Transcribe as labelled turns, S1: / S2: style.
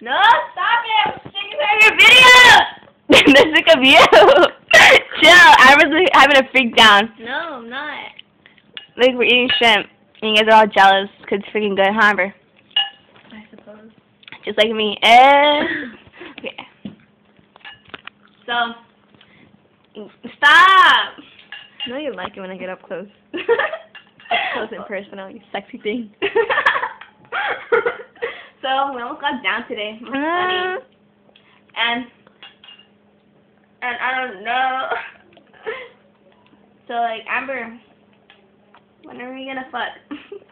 S1: No, stop it! I'm taking your video!
S2: this is a view. Chill. Amber's having a freak down.
S1: No, I'm not.
S2: Like we're eating shrimp. And you guys are all jealous because it's freaking good, huh, Amber?
S1: I suppose.
S2: Just like me. Eh. okay.
S1: So, stop!
S2: No, you like it when I get up close. Close and personal, you sexy thing.
S1: So, we almost got down today.
S2: Uh.
S1: And, and I don't know. so, like, Amber, when are we gonna fuck?